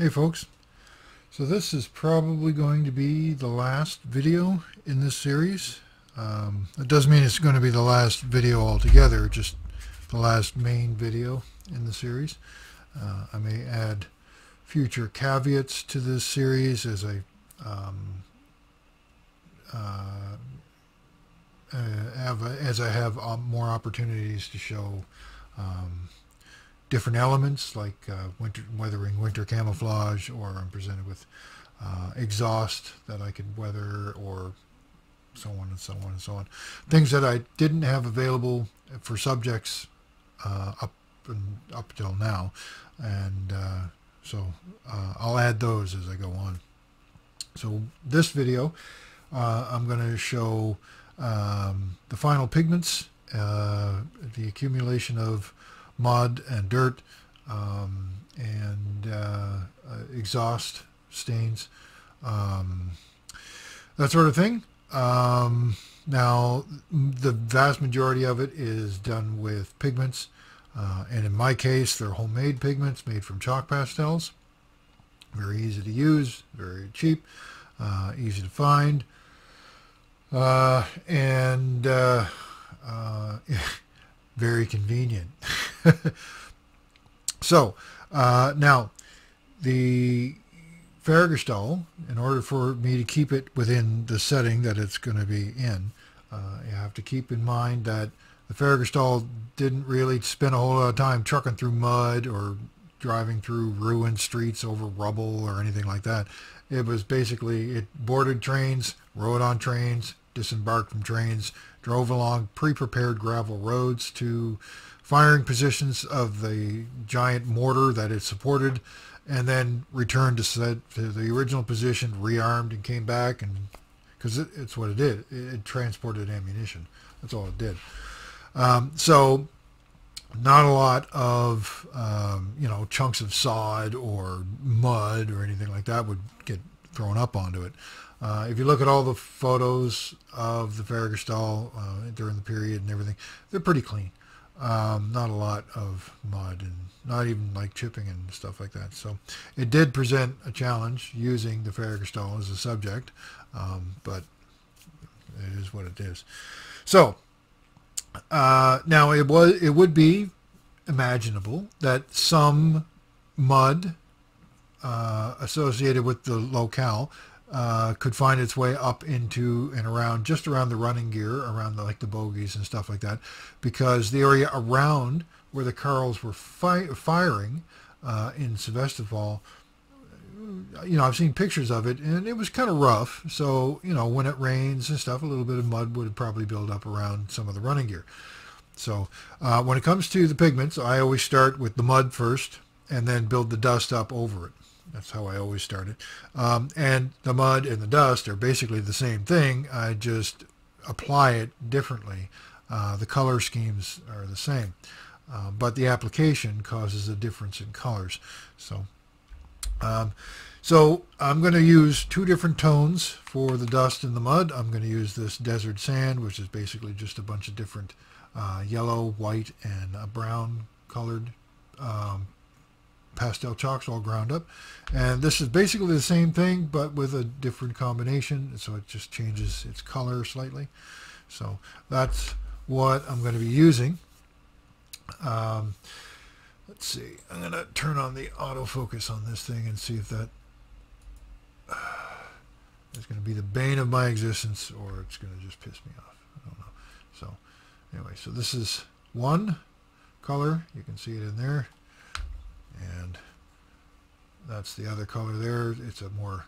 Hey folks, so this is probably going to be the last video in this series. Um, it doesn't mean it's going to be the last video altogether, just the last main video in the series. Uh, I may add future caveats to this series as I um, uh, uh, have, as I have um, more opportunities to show um, different elements like uh, winter weathering winter camouflage or I'm presented with uh, exhaust that I could weather or so on and so on and so on. Things that I didn't have available for subjects uh, up and up till now and uh, so uh, I'll add those as I go on. So this video uh, I'm going to show um, the final pigments, the accumulation of mud and dirt um, and uh, uh, exhaust stains, um, that sort of thing. Um, now, the vast majority of it is done with pigments, uh, and in my case, they're homemade pigments made from chalk pastels. Very easy to use, very cheap, uh, easy to find, uh, and uh, very convenient. so uh, now the Fahrgestell, in order for me to keep it within the setting that it's going to be in, uh, you have to keep in mind that the Fahrgestell didn't really spend a whole lot of time trucking through mud or driving through ruined streets over rubble or anything like that. It was basically, it boarded trains, rode on trains, disembarked from trains, drove along pre-prepared gravel roads to firing positions of the giant mortar that it supported, and then returned to, set, to the original position, rearmed, and came back, and because it, it's what it did. It, it, transported ammunition. That's all it did. Um, so not a lot of um, you know chunks of sod or mud or anything like that would get thrown up onto it. Uh, if you look at all the photos of the Fahrgestell uh, during the period and everything, they're pretty clean. Um, not a lot of mud and not even like chipping and stuff like that. So it did present a challenge using the Fahrgestell as a subject, um, but it is what it is. So uh, now it was it would be imaginable that some mud uh, associated with the locale uh, could find its way up into and around just around the running gear, around the, like the bogies and stuff like that, because the area around where the Karls were fi firing uh, in Sevastopol, you know, I've seen pictures of it, and it was kind of rough. So, you know, when it rains and stuff, a little bit of mud would probably build up around some of the running gear. So, uh, when it comes to the pigments, I always start with the mud first, and then build the dust up over it. That's how I always started. Um, and the mud and the dust are basically the same thing. I just apply it differently. Uh, the color schemes are the same. Uh, but the application causes a difference in colors. So, um, so I'm going to use two different tones for the dust and the mud. I'm going to use this desert sand, which is basically just a bunch of different uh, yellow, white, and brown colored um, pastel chalks all ground up. And this is basically the same thing, but with a different combination. So it just changes its color slightly. So that's what I'm going to be using. Um, let's see. I'm going to turn on the autofocus on this thing and see if that uh, is going to be the bane of my existence or it's going to just piss me off. I don't know. So anyway, so this is one color. You can see it in there and that's the other color there. It's a more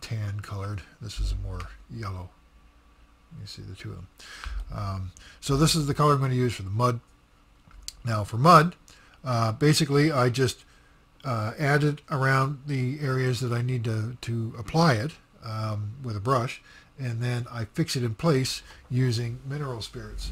tan colored. This is a more yellow. You see the two of them. Um, so this is the color I'm going to use for the mud. Now for mud, uh, basically I just uh, add it around the areas that I need to, to apply it um, with a brush and then I fix it in place using mineral spirits.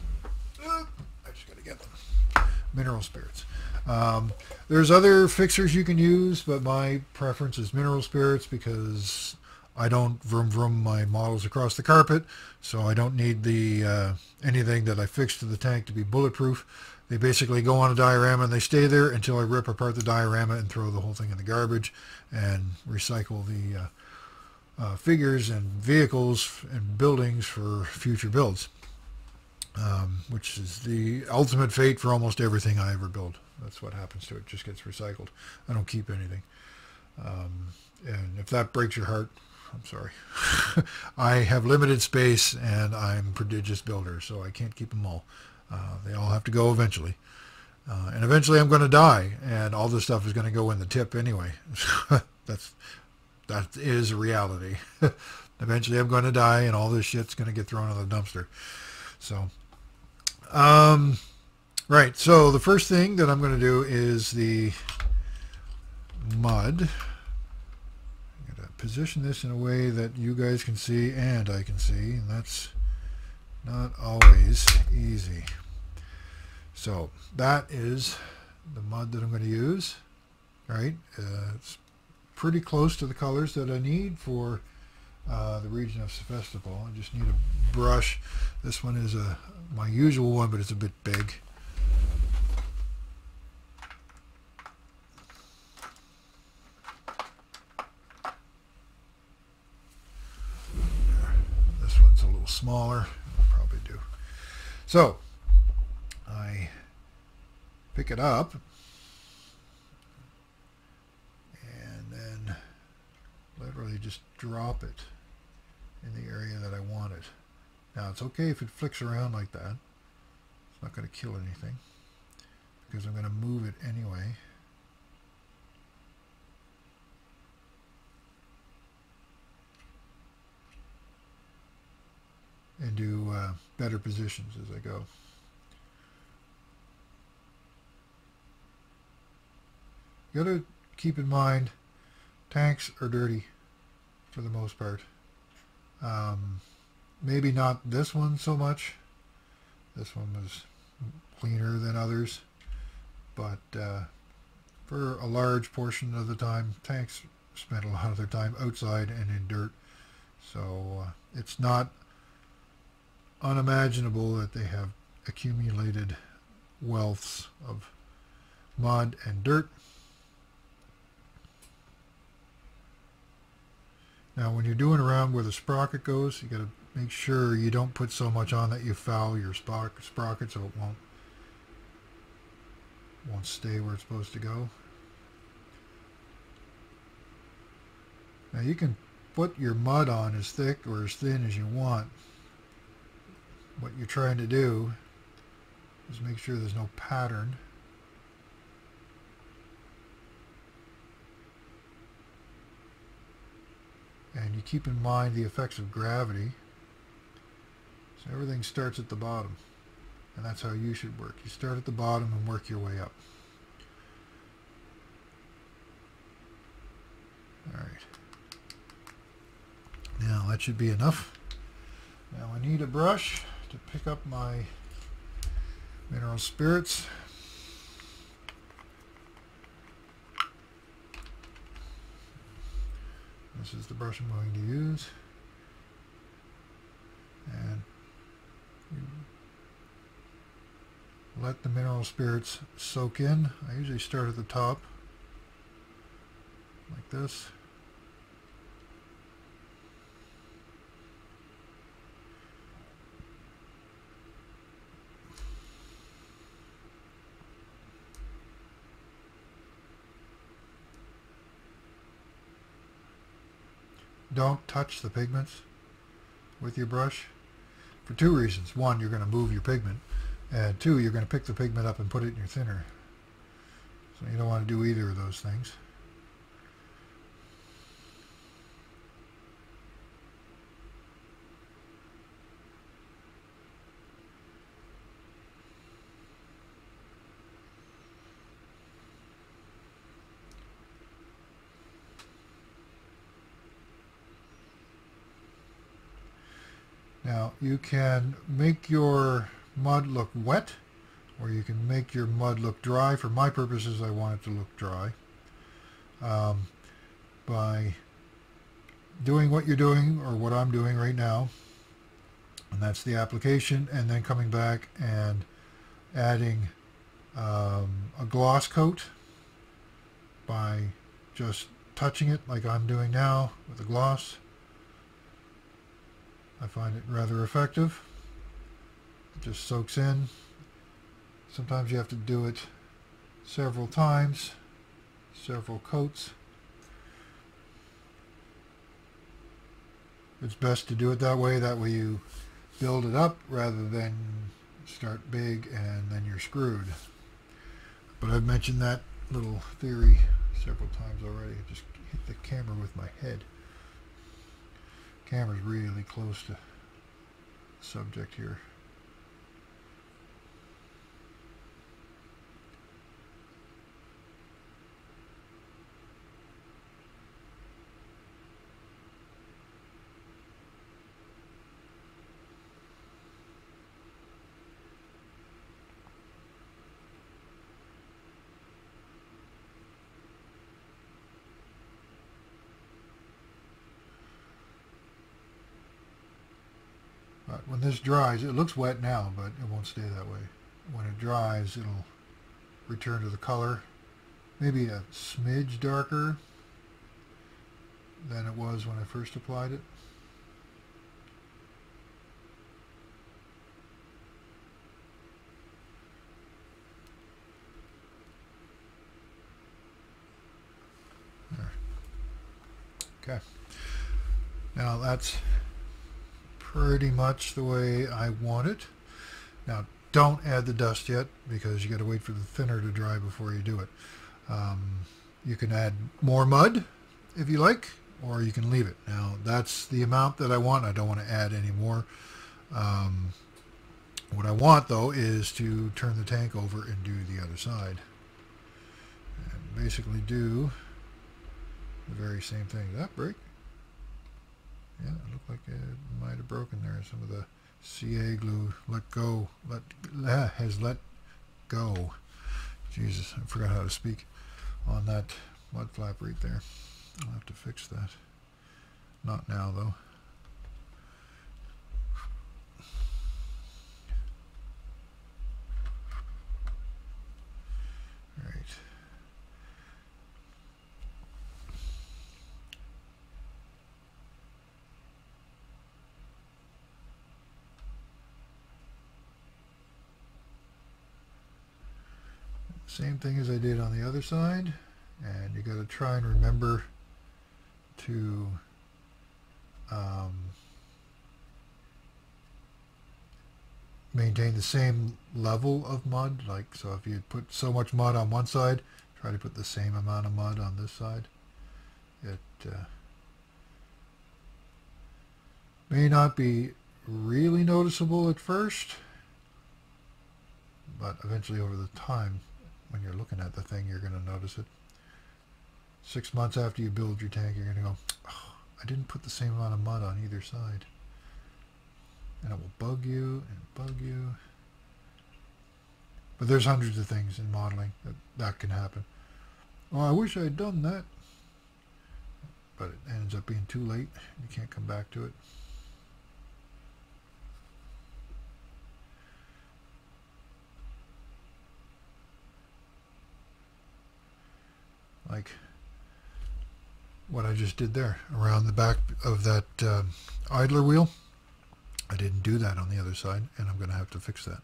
Uh, I just got to get them. Mineral spirits. Um, there's other fixers you can use, but my preference is mineral spirits because I don't vroom vroom my models across the carpet, so I don't need the uh, anything that I fix to the tank to be bulletproof. they basically go on a diorama and they stay there until I rip apart the diorama and throw the whole thing in the garbage and recycle the uh, uh, figures and vehicles and buildings for future builds, um, which is the ultimate fate for almost everything I ever build. That's what happens to it. it just gets recycled. I don't keep anything. Um, and if that breaks your heart, I'm sorry. I have limited space and I'm prodigious builder, so I can't keep them all. Uh, they all have to go eventually. Uh, and eventually I'm going to die, and all this stuff is going to go in the tip anyway. That's that is reality. eventually I'm going to die, and all this shit's going to get thrown in the dumpster. So, um, right. So the first thing that I'm going to do is the mud I'm going to position this in a way that you guys can see and I can see, and that's not always easy. So that is the mud that I'm going to use. Right, uh, it's pretty close to the colors that I need for uh, the region of Sevastopol. I just need a brush. This one is a my usual one, but it's a bit big. Smaller. I'll probably do. So I pick it up and then literally just drop it in the area that I want it. Now it's okay if it flicks around like that. It's not going to kill anything because I'm going to move it anyway. Into uh, better positions as I go. You got to keep in mind tanks are dirty for the most part. Um, maybe not this one so much. This one was cleaner than others, but uh, for a large portion of the time, tanks spend a lot of their time outside and in dirt. So uh, it's not unimaginable that they have accumulated wealths of mud and dirt. Now when you're doing around where the sprocket goes, you got to make sure you don't put so much on that you foul your sprocket so it won't won't stay where it's supposed to go. Now you can put your mud on as thick or as thin as you want what you're trying to do is make sure there's no pattern. And you keep in mind the effects of gravity. So everything starts at the bottom. And that's how you should work. You start at the bottom and work your way up. Alright. Now that should be enough. Now I need a brush to pick up my mineral spirits. This is the brush I'm going to use. And let the mineral spirits soak in. I usually start at the top like this. Don't touch the pigments with your brush for two reasons. One, you're going to move your pigment, and two, you're going to pick the pigment up and put it in your thinner. So you don't want to do either of those things. Now you can make your mud look wet or you can make your mud look dry. For my purposes I want it to look dry. Um, by doing what you're doing or what I'm doing right now and that's the application and then coming back and adding um, a gloss coat by just touching it like I'm doing now with a gloss. I find it rather effective. It just soaks in. Sometimes you have to do it several times, several coats. It's best to do it that way. That way you build it up rather than start big and then you're screwed. But I've mentioned that little theory several times already. I just hit the camera with my head. Camera's really close to the subject here. But when this dries, it looks wet now, but it won't stay that way. When it dries, it'll return to the color. Maybe a smidge darker than it was when I first applied it. There. Okay. Now that's pretty much the way I want it. Now, don't add the dust yet because you got to wait for the thinner to dry before you do it. Um, you can add more mud if you like, or you can leave it. Now, that's the amount that I want. I don't want to add any more. Um, what I want, though, is to turn the tank over and do the other side. And basically do the very same thing. That break? Yeah, it looked like it might have broken there. Some of the CA glue let go, let ah, has let go. Jesus, I forgot how to speak on that mud flap right there. I'll have to fix that. Not now, though. Same thing as I did on the other side. And you got to try and remember to um, maintain the same level of mud. Like, so if you put so much mud on one side, try to put the same amount of mud on this side. It uh, may not be really noticeable at first, but eventually over the time when you're looking at the thing, you're going to notice it. Six months after you build your tank, you're going to go, oh, I didn't put the same amount of mud on either side. And it will bug you and bug you. But there's hundreds of things in modeling that that can happen. Oh, I wish I had done that. But it ends up being too late. You can't come back to it. Like what I just did there around the back of that uh, idler wheel. I didn't do that on the other side and I'm going to have to fix that.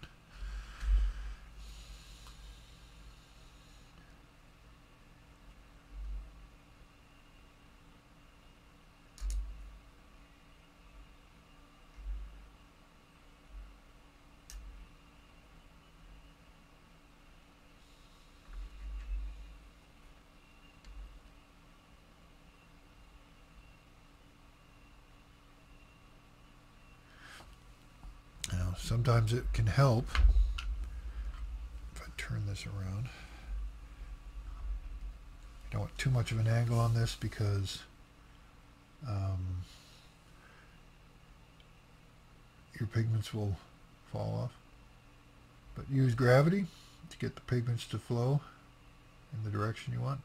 Sometimes it can help if I turn this around. I don't want too much of an angle on this because um, your pigments will fall off. But use gravity to get the pigments to flow in the direction you want.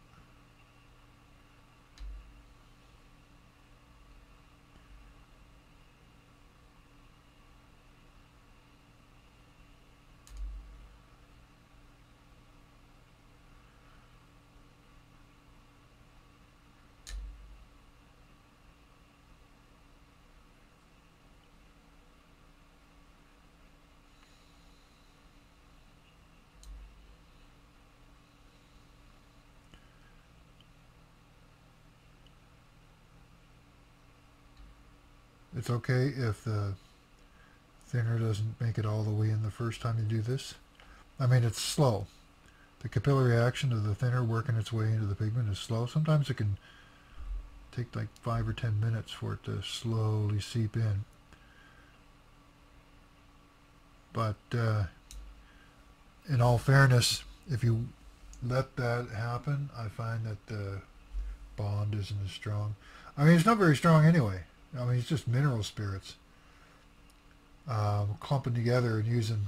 It's okay if the thinner doesn't make it all the way in the first time you do this. I mean, it's slow. The capillary action of the thinner working its way into the pigment is slow. Sometimes it can take like five or ten minutes for it to slowly seep in. But uh, in all fairness, if you let that happen, I find that the bond isn't as strong. I mean, it's not very strong anyway. I mean, it's just mineral spirits um, clumping together and using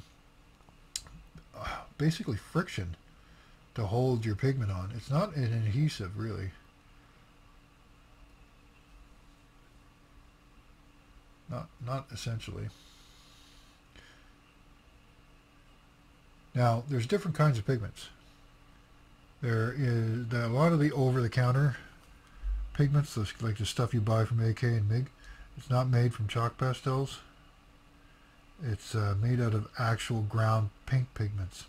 uh, basically friction to hold your pigment on. It's not an adhesive, really. Not, not essentially. Now, there's different kinds of pigments. There is a lot of the over-the-counter pigments, like the stuff you buy from AK and MIG. It's not made from chalk pastels. It's uh, made out of actual ground paint pigments.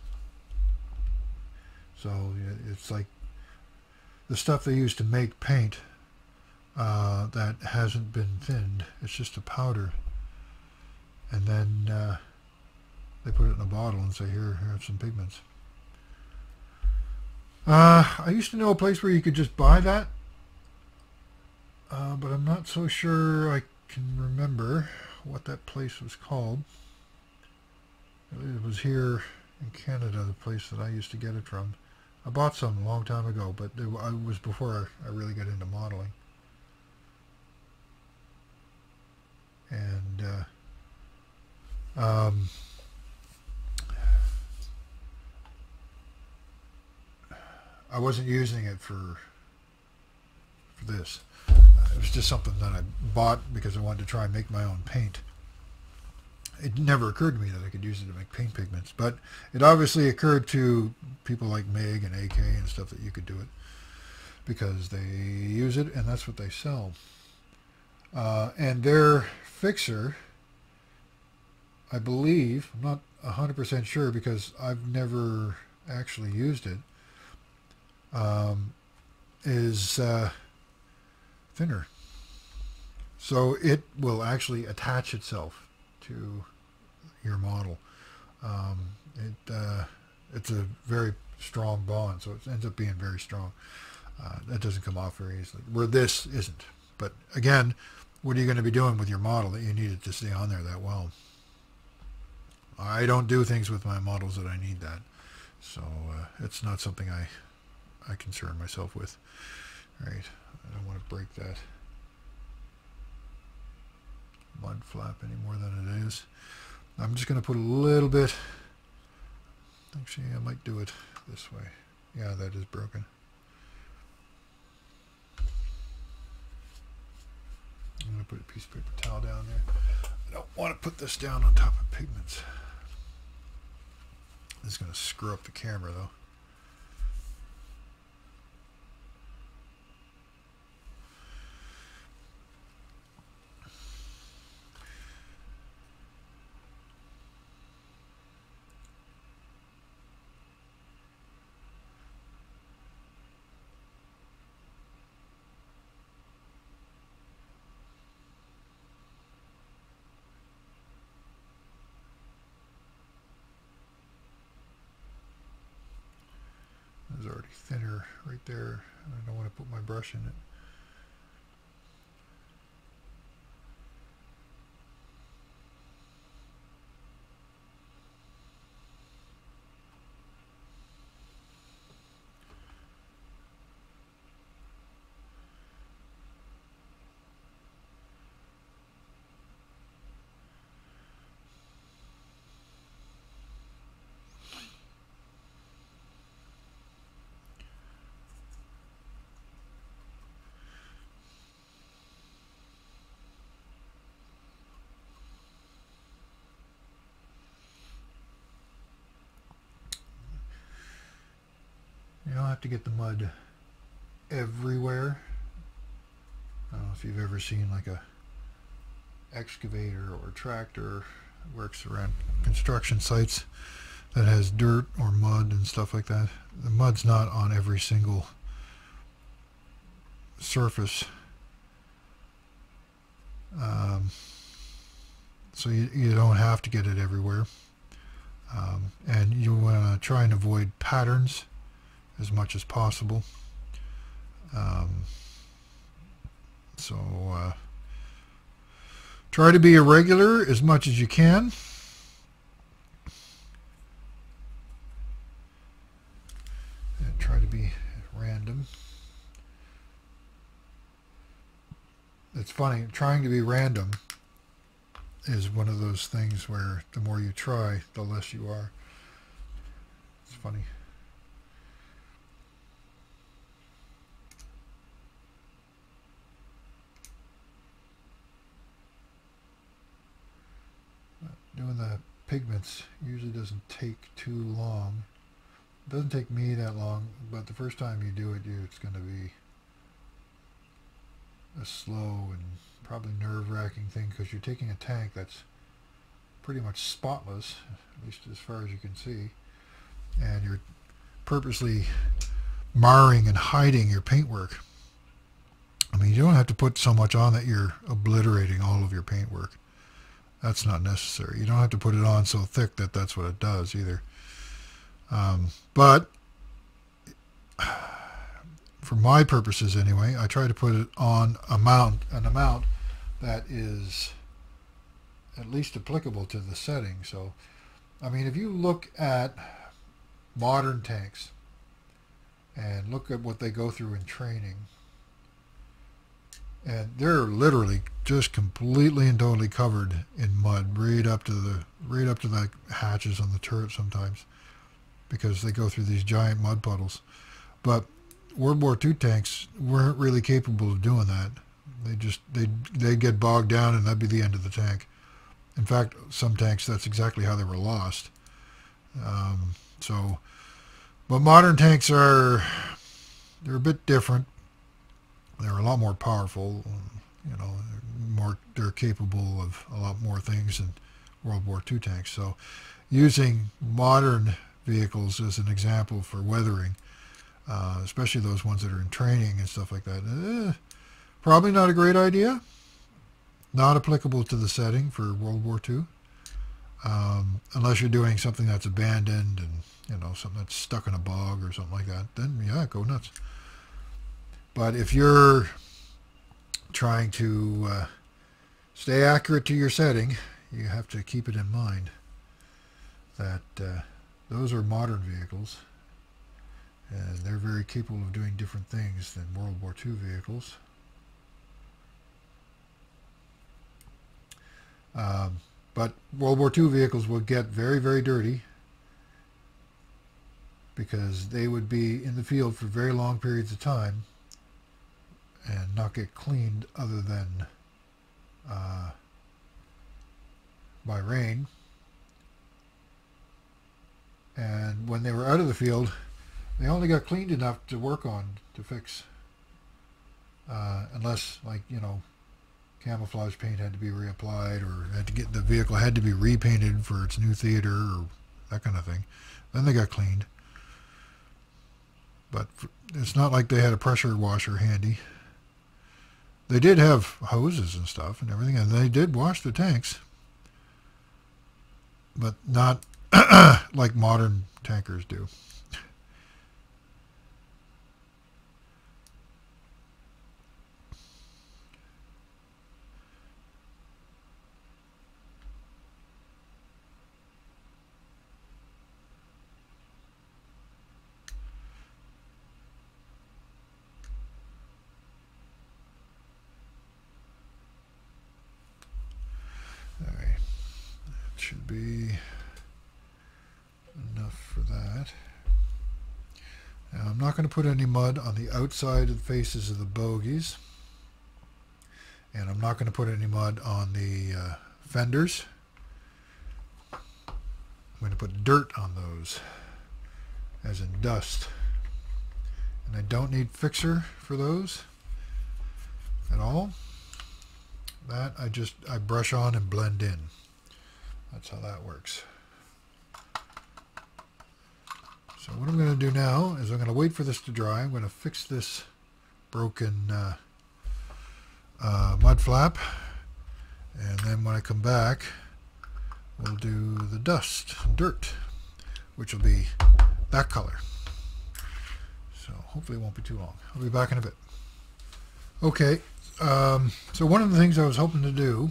So it's like the stuff they use to make paint uh, that hasn't been thinned. It's just a powder. And then uh, they put it in a bottle and say, here, here have some pigments. Uh, I used to know a place where you could just buy that, uh, but I'm not so sure I can remember what that place was called. It was here in Canada, the place that I used to get it from. I bought some a long time ago, but it, was before I really got into modeling. And uh, um, I wasn't using it for for this. It was just something that I bought because I wanted to try and make my own paint it never occurred to me that I could use it to make paint pigments, but it obviously occurred to people like MIG and AK and stuff that you could do it because they use it and that's what they sell. Uh, and their fixer, I believe, I'm not 100% sure because I've never actually used it, um, is uh, thinner. So it will actually attach itself to your model. Um, it uh, it's a very strong bond, so it ends up being very strong. Uh, that doesn't come off very easily. Where this isn't. But again, what are you going to be doing with your model that you need it to stay on there that well? I don't do things with my models that I need that, so uh, it's not something I I concern myself with. Right, I don't want to break that mud flap any more than it is. I'm just going to put a little bit, actually I might do it this way. Yeah, that is broken. I'm going to put a piece of paper towel down there. I don't want to put this down on top of pigments. This is going to screw up the camera though. already thinner right there. I don't want to put my brush in it. Have to get the mud everywhere. I don't know if you've ever seen like a excavator or tractor works around construction sites that has dirt or mud and stuff like that. The mud's not on every single surface. Um, so you, you don't have to get it everywhere. Um, and you want to try and avoid patterns as much as possible. Um, so uh, try to be irregular as much as you can. And try to be random. It's funny, trying to be random is one of those things where the more you try, the less you are. It's funny. Doing the pigments usually doesn't take too long. It doesn't take me that long, but the first time you do it, it's going to be a slow and probably nerve-wracking thing because you're taking a tank that's pretty much spotless, at least as far as you can see, and you're purposely marring and hiding your paintwork. I mean, you don't have to put so much on that you're obliterating all of your paintwork. That's not necessary. You don't have to put it on so thick that that's what it does either. Um, but for my purposes anyway, I try to put it on amount an amount that is at least applicable to the setting. So, I mean, if you look at modern tanks and look at what they go through in training, and they're literally just completely and totally covered in mud, right up to the right up to the hatches on the turret sometimes, because they go through these giant mud puddles. But World War II tanks weren't really capable of doing that. They just they they get bogged down and that'd be the end of the tank. In fact, some tanks that's exactly how they were lost. Um, so, but modern tanks are they're a bit different. They're a lot more powerful. You know, more they're capable of a lot more things than World War II tanks. So, using modern vehicles as an example for weathering uh, especially those ones that are in training and stuff like that. Eh, probably not a great idea. Not applicable to the setting for World War II. Um, unless you're doing something that's abandoned and, you know, something that's stuck in a bog or something like that, then yeah, go nuts. But if you're trying to uh, stay accurate to your setting, you have to keep it in mind that uh, those are modern vehicles and they're very capable of doing different things than World War II vehicles. Um, but World War II vehicles would get very, very dirty because they would be in the field for very long periods of time and not get cleaned other than uh, by rain. And when they were out of the field, they only got cleaned enough to work on to fix. Uh, unless, like, you know, camouflage paint had to be reapplied or had to get the vehicle had to be repainted for its new theater or that kind of thing. Then they got cleaned. But it's not like they had a pressure washer handy. They did have hoses and stuff and everything, and they did wash the tanks. But not like modern tankers do. Should be enough for that. Now I'm not going to put any mud on the outside of the faces of the bogies. And I'm not going to put any mud on the uh, fenders. I'm going to put dirt on those, as in dust. And I don't need fixer for those at all. That I just, I brush on and blend in. That's how that works. So what I'm going to do now is I'm going to wait for this to dry. I'm going to fix this broken uh, uh, mud flap. And then when I come back, we'll do the dust, dirt, which will be that color. So hopefully it won't be too long. I'll be back in a bit. Okay, um, so one of the things I was hoping to do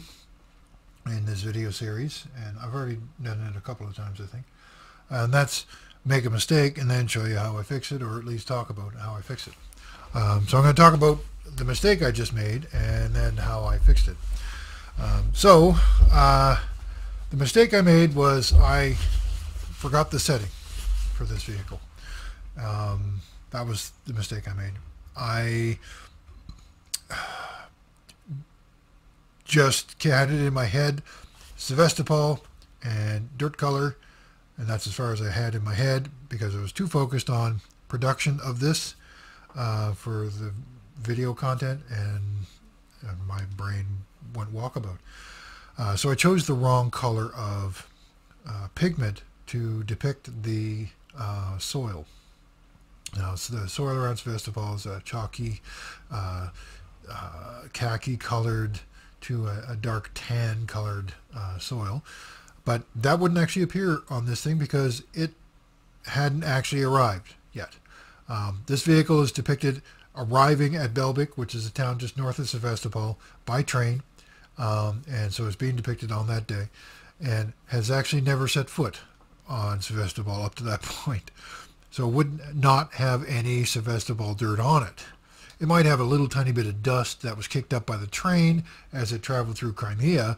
in this video series, and I've already done it a couple of times I think, and that's make a mistake and then show you how I fix it, or at least talk about how I fix it. Um, so I'm going to talk about the mistake I just made and then how I fixed it. Um, so uh, the mistake I made was I forgot the setting for this vehicle. Um, that was the mistake I made. I just had it in my head, Sevastopol and dirt color, and that's as far as I had in my head because I was too focused on production of this uh, for the video content, and, and my brain went walkabout. Uh, so I chose the wrong color of uh, pigment to depict the uh, soil. Now, so the soil around Sevastopol is a chalky, uh, uh, khaki colored to a, a dark tan colored uh, soil. But that wouldn't actually appear on this thing because it hadn't actually arrived yet. Um, this vehicle is depicted arriving at Belbek, which is a town just north of Sevastopol, by train. Um, and so it's being depicted on that day and has actually never set foot on Sevastopol up to that point. So would not have any Sevastopol dirt on it. It might have a little tiny bit of dust that was kicked up by the train as it traveled through Crimea,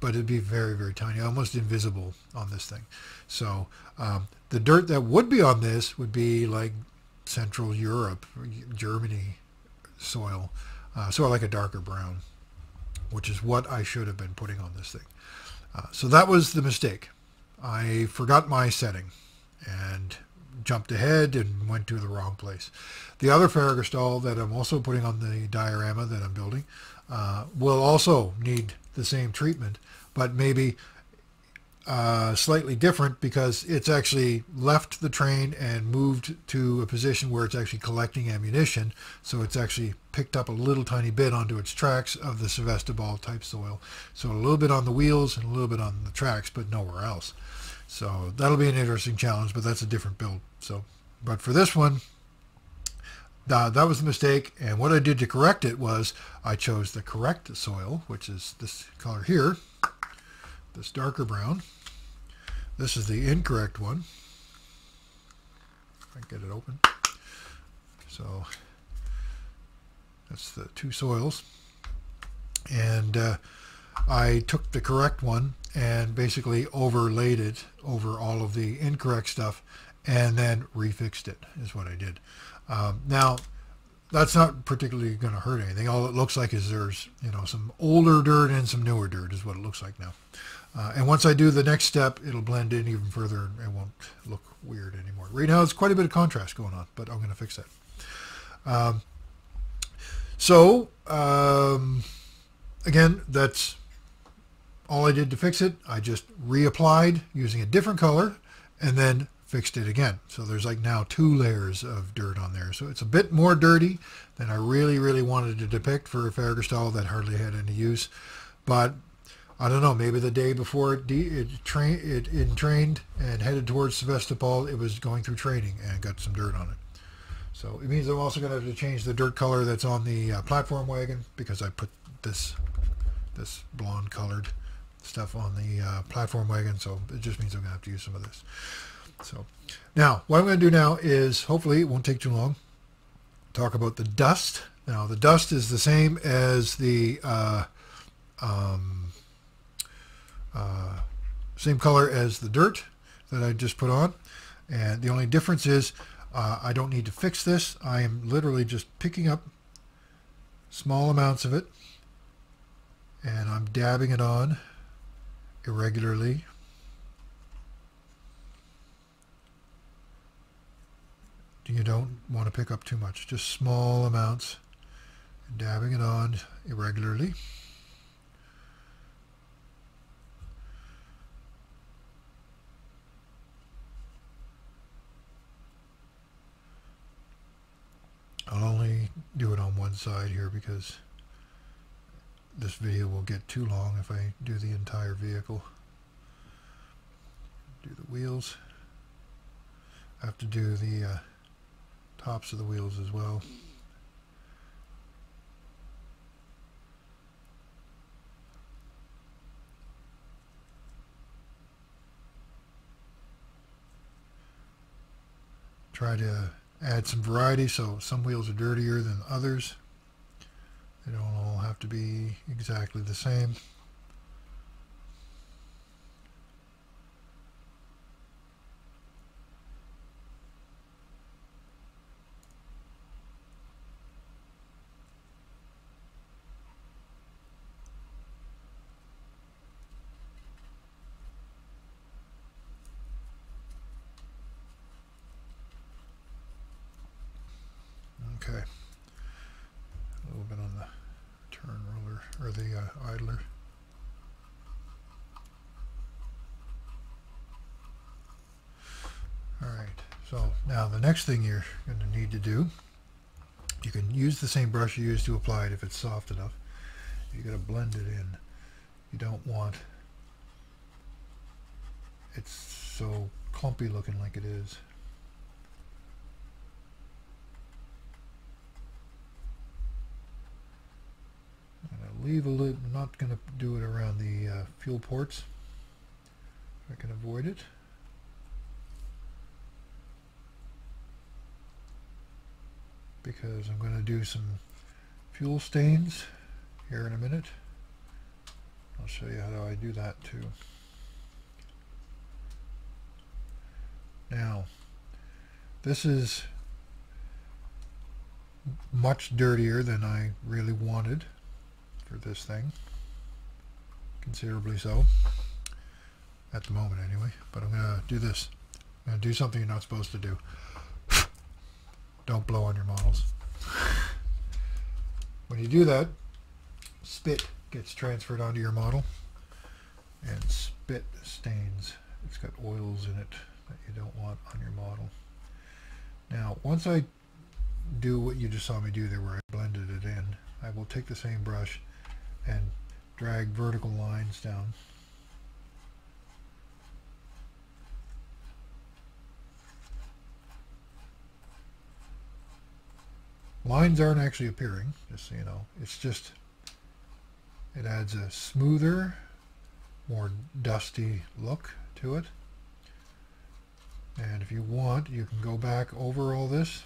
but it'd be very, very tiny, almost invisible on this thing. So um, the dirt that would be on this would be like Central Europe, Germany soil, uh, sort of like a darker brown, which is what I should have been putting on this thing. Uh, so that was the mistake. I forgot my setting and jumped ahead and went to the wrong place. The other Fahrgestell that I'm also putting on the diorama that I'm building uh, will also need the same treatment, but maybe uh, slightly different because it's actually left the train and moved to a position where it's actually collecting ammunition. So it's actually picked up a little tiny bit onto its tracks of the Sevastopol type soil. So a little bit on the wheels and a little bit on the tracks, but nowhere else. So that'll be an interesting challenge, but that's a different build. So, but for this one, uh, that was a mistake. And what I did to correct it was I chose the correct soil, which is this color here this darker brown. This is the incorrect one. I get it open. So that's the two soils. And uh, I took the correct one and basically overlaid it over all of the incorrect stuff and then refixed it is what I did. Um, now, that's not particularly going to hurt anything. All it looks like is there's, you know, some older dirt and some newer dirt is what it looks like now. Uh, and once I do the next step, it'll blend in even further and it won't look weird anymore. Right now, it's quite a bit of contrast going on, but I'm going to fix that. Um, so, um, again, that's all I did to fix it. I just reapplied using a different color and then fixed it again. So there's like now two layers of dirt on there. So it's a bit more dirty than I really, really wanted to depict for a Fahrgestell that hardly had any use. But I don't know, maybe the day before it, it, train, it, it trained and headed towards Sevastopol, it was going through training and got some dirt on it. So it means I'm also going to have to change the dirt color that's on the uh, platform wagon because I put this this blonde colored stuff on the uh, platform wagon. So it just means I'm going to have to use some of this. So now what I'm going to do now is hopefully it won't take too long. Talk about the dust. Now the dust is the same as the uh, um, uh, same color as the dirt that I just put on. And the only difference is uh, I don't need to fix this. I am literally just picking up small amounts of it and I'm dabbing it on irregularly. You don't want to pick up too much, just small amounts, dabbing it on irregularly. I'll only do it on one side here because this video will get too long if I do the entire vehicle. do the wheels. I have to do the uh, tops of the wheels as well. Try to add some variety so some wheels are dirtier than others. They don't all have to be exactly the same. Okay. A little bit on the turn roller or the uh, idler. Alright, so now the next thing you're going to need to do, you can use the same brush you used to apply it if it's soft enough. you got to blend it in. You don't want it's so clumpy looking like it is. leave a little, I'm not going to do it around the uh, fuel ports. I can avoid it. Because I'm going to do some fuel stains here in a minute. I'll show you how I do that too. Now, this is much dirtier than I really wanted for this thing. Considerably so. At the moment anyway. But I'm going to do this. I'm going to do something you're not supposed to do. Don't blow on your models. When you do that, spit gets transferred onto your model and spit stains. It's got oils in it that you don't want on your model. Now, once I do what you just saw me do there where I blended it in, I will take the same brush and drag vertical lines down. Lines aren't actually appearing, just so you know. It's just, it adds a smoother, more dusty look to it. And if you want, you can go back over all this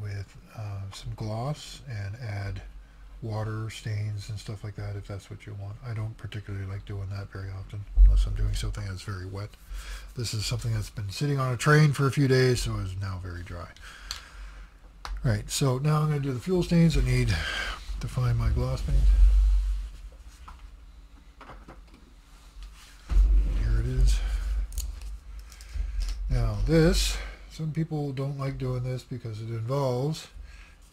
with uh, some gloss and add water stains and stuff like that if that's what you want. I don't particularly like doing that very often unless I'm doing something that's very wet. This is something that's been sitting on a train for a few days so is now very dry. Right, so now I'm going to do the fuel stains. I need to find my gloss paint. Here it is. Now this, some people don't like doing this because it involves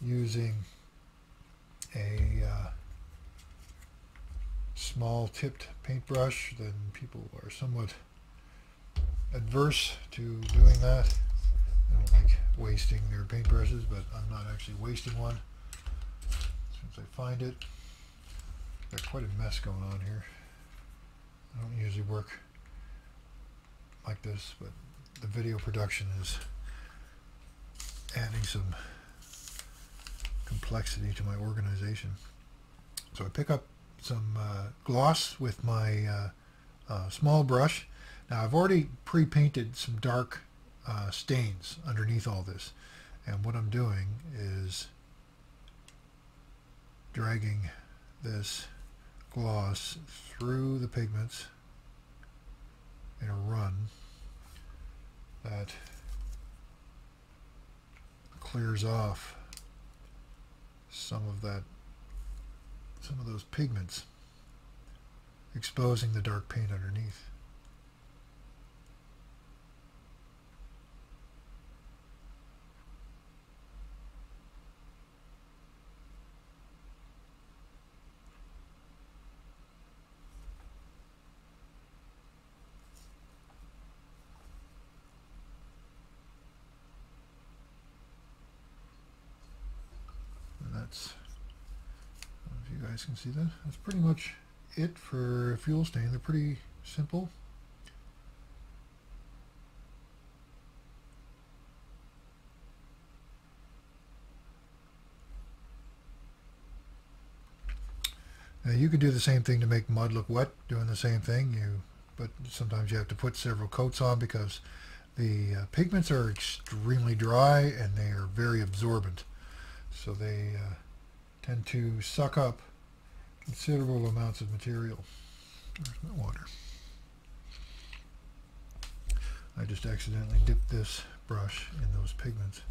using a uh, small tipped paintbrush, then people are somewhat adverse to doing that. I don't like wasting their paintbrushes, but I'm not actually wasting one. As I find it, got quite a mess going on here. I don't usually work like this, but the video production is adding some complexity to my organization. So I pick up some uh, gloss with my uh, uh, small brush. Now I've already pre-painted some dark uh, stains underneath all this. And what I'm doing is dragging this gloss through the pigments in a run that clears off some of that, some of those pigments, exposing the dark paint underneath. that's if you guys can see that that's pretty much it for fuel stain they're pretty simple Now you can do the same thing to make mud look wet, doing the same thing. You, but sometimes you have to put several coats on because the uh, pigments are extremely dry and they are very absorbent. So they uh, tend to suck up considerable amounts of material. Where's my water? I just accidentally dipped this brush in those pigments.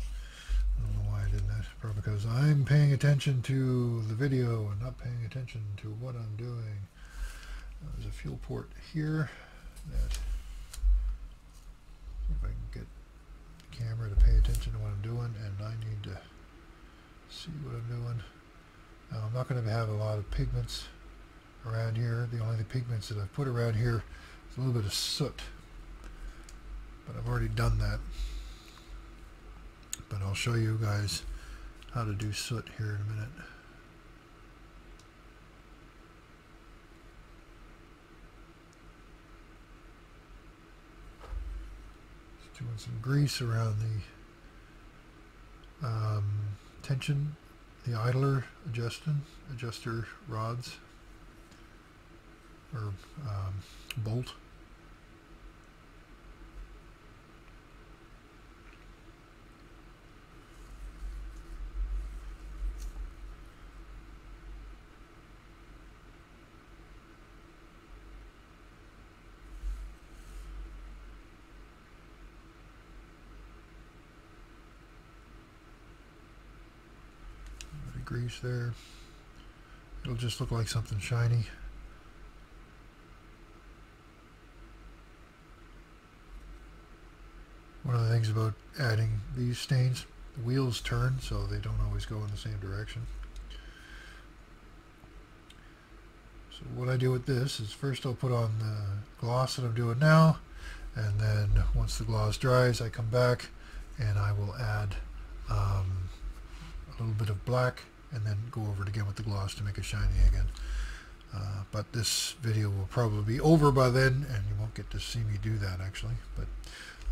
I don't know why I did that. Probably because I'm paying attention to the video and not paying attention to what I'm doing. There's a fuel port here that if I can get the camera to pay attention to what I'm doing and I need to see what I'm doing. Now I'm not going to have a lot of pigments around here. The only pigments that I've put around here is a little bit of soot. But I've already done that but I'll show you guys how to do soot here in a minute. Doing some grease around the um, tension, the idler adjusting, adjuster rods or um, bolt. Grease there. It'll just look like something shiny. One of the things about adding these stains, the wheels turn so they don't always go in the same direction. So what I do with this is first I'll put on the gloss that I'm doing now and then once the gloss dries I come back and I will add um, a little bit of black and then go over it again with the gloss to make it shiny again. Uh, but this video will probably be over by then and you won't get to see me do that actually. But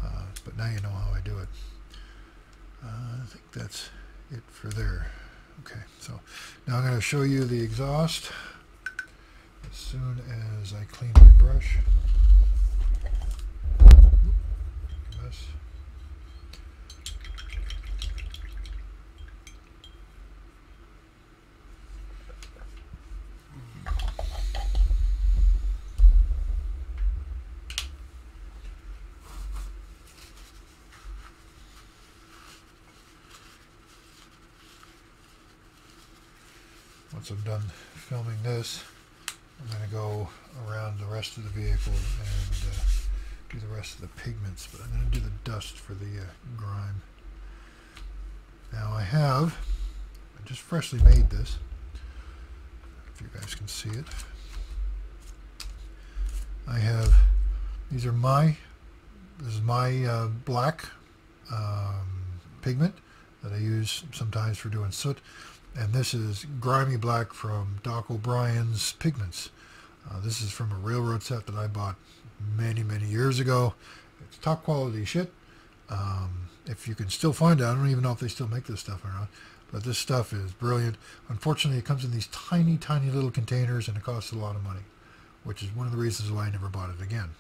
uh, but now you know how I do it. Uh, I think that's it for there. Okay so now I'm going to show you the exhaust as soon as I clean my brush once I'm done filming this, I'm going to go around the rest of the vehicle and uh, do the rest of the pigments, but I'm going to do the dust for the uh, grime. Now I have, I just freshly made this, if you guys can see it. I have, these are my, this is my uh, black um, pigment that I use sometimes for doing soot and this is Grimy Black from Doc O'Brien's Pigments. Uh, this is from a railroad set that I bought many, many years ago. It's top quality shit. Um, if you can still find it, I don't even know if they still make this stuff or not, but this stuff is brilliant. Unfortunately, it comes in these tiny, tiny little containers and it costs a lot of money, which is one of the reasons why I never bought it again,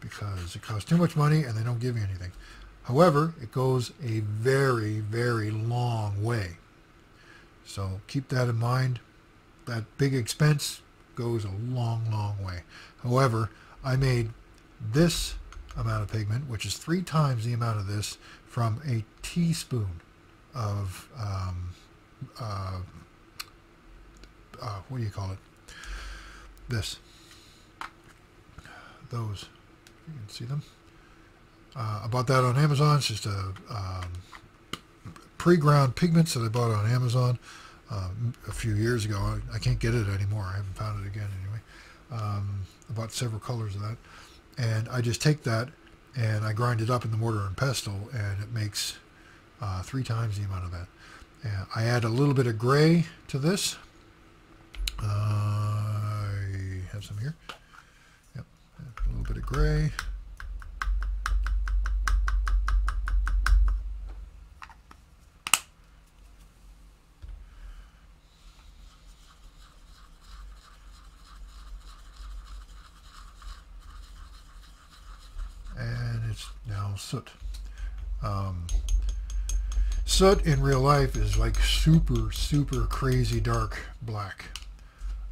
because it costs too much money and they don't give you anything. However, it goes a very, very long way. So keep that in mind. That big expense goes a long, long way. However, I made this amount of pigment, which is three times the amount of this, from a teaspoon of, um, uh, uh, what do you call it? This. Those. You can see them. Uh, I bought that on Amazon. It's just a um, pre-ground pigments that I bought on Amazon uh, a few years ago. I, I, can't get it anymore. I haven't found it again anyway. Um, I bought several colors of that. And I just take that and I grind it up in the mortar and pestle and it makes uh, three times the amount of that. And I add a little bit of gray to this. Uh, I have some here. Yep, a little bit of gray. Is now soot. Um, soot in real life is like super, super crazy dark black.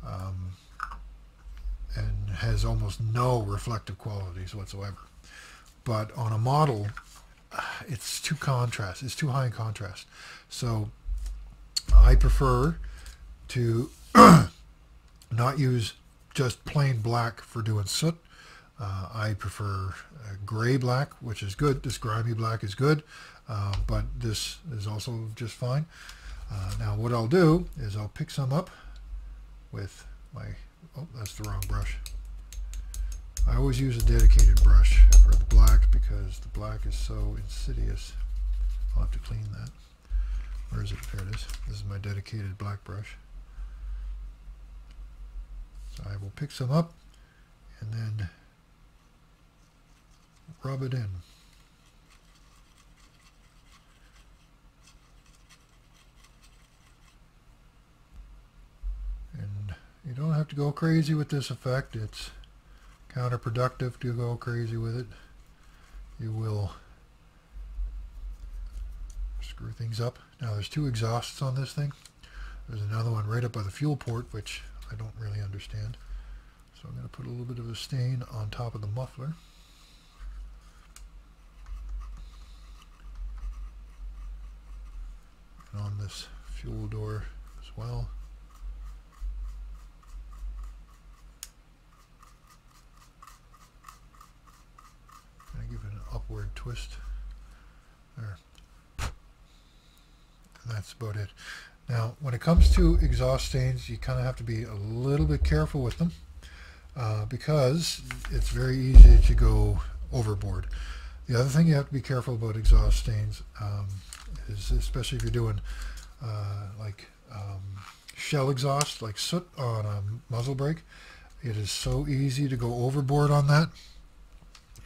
Um, and has almost no reflective qualities whatsoever. But on a model, it's too contrast. It's too high in contrast. So I prefer to not use just plain black for doing soot. Uh, I prefer gray black, which is good. This grimy black is good, uh, but this is also just fine. Uh, now what I'll do is I'll pick some up with my, oh, that's the wrong brush. I always use a dedicated brush for the black because the black is so insidious. I'll have to clean that. Where is it? There it is. This is my dedicated black brush. So I will pick some up and then rub it in. And you don't have to go crazy with this effect. It's counterproductive to go crazy with it. You will screw things up. Now there's two exhausts on this thing. There's another one right up by the fuel port, which I don't really understand. So I'm going to put a little bit of a stain on top of the muffler. And on this fuel door as well. give it an upward twist. There. And that's about it. Now, when it comes to exhaust stains, you kind of have to be a little bit careful with them uh, because it's very easy to go overboard. The other thing you have to be careful about exhaust stains um, is, especially if you're doing uh, like um, shell exhaust, like soot on a muzzle brake, it is so easy to go overboard on that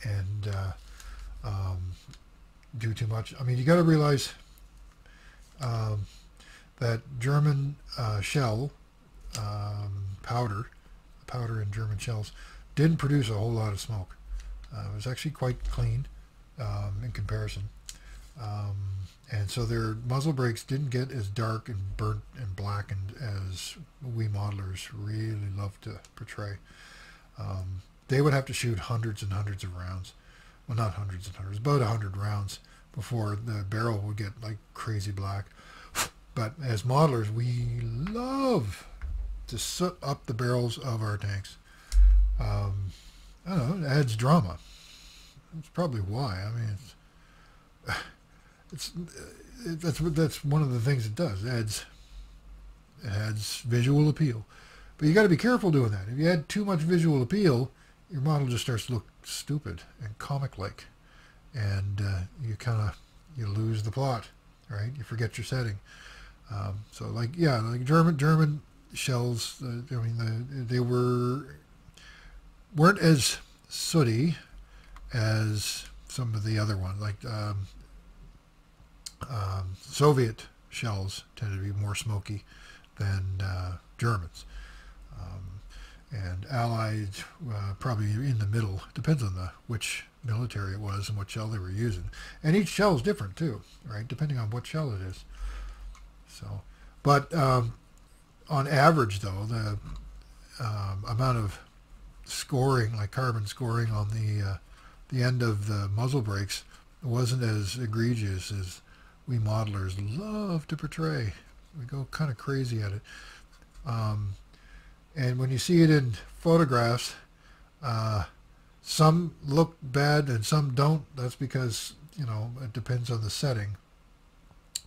and uh, um, do too much. I mean, you got to realize um, that German uh, shell um, powder, powder in German shells, didn't produce a whole lot of smoke. Uh, it was actually quite clean um, in comparison. Um, and so their muzzle brakes didn't get as dark and burnt and blackened as we modelers really love to portray. Um, they would have to shoot hundreds and hundreds of rounds. Well, not hundreds and hundreds, about a hundred rounds before the barrel would get like crazy black. But as modelers, we love to soot up the barrels of our tanks. Um, I don't know, it adds drama. That's probably why. I mean, it's, it, that's that's one of the things it does. It adds it adds visual appeal. But you got to be careful doing that. If you add too much visual appeal, your model just starts to look stupid and comic-like, and uh, you kind of you lose the plot, right? You forget your setting. Um, so like yeah, like German German shells. Uh, I mean, the, they were weren't as sooty as some of the other ones. Like um, um, Soviet shells tended to be more smoky than uh, Germans. Um, and Allied uh, probably in the middle. Depends on the which military it was and what shell they were using. And each shell is different too, right? Depending on what shell it is. So, but um, on average, though, the um, amount of scoring, like carbon scoring on the uh, the end of the muzzle brakes, wasn't as egregious as we modelers love to portray. We go kind of crazy at it. Um, and when you see it in photographs, uh, some look bad and some don't. That's because, you know, it depends on the setting.